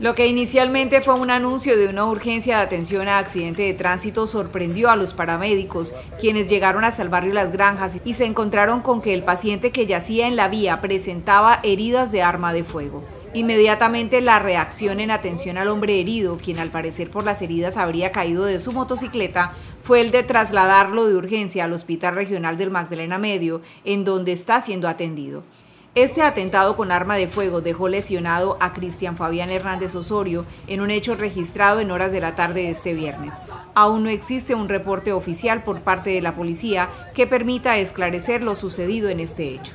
Lo que inicialmente fue un anuncio de una urgencia de atención a accidente de tránsito sorprendió a los paramédicos, quienes llegaron hasta el barrio Las Granjas y se encontraron con que el paciente que yacía en la vía presentaba heridas de arma de fuego. Inmediatamente la reacción en atención al hombre herido, quien al parecer por las heridas habría caído de su motocicleta, fue el de trasladarlo de urgencia al Hospital Regional del Magdalena Medio, en donde está siendo atendido. Este atentado con arma de fuego dejó lesionado a Cristian Fabián Hernández Osorio en un hecho registrado en horas de la tarde de este viernes. Aún no existe un reporte oficial por parte de la policía que permita esclarecer lo sucedido en este hecho.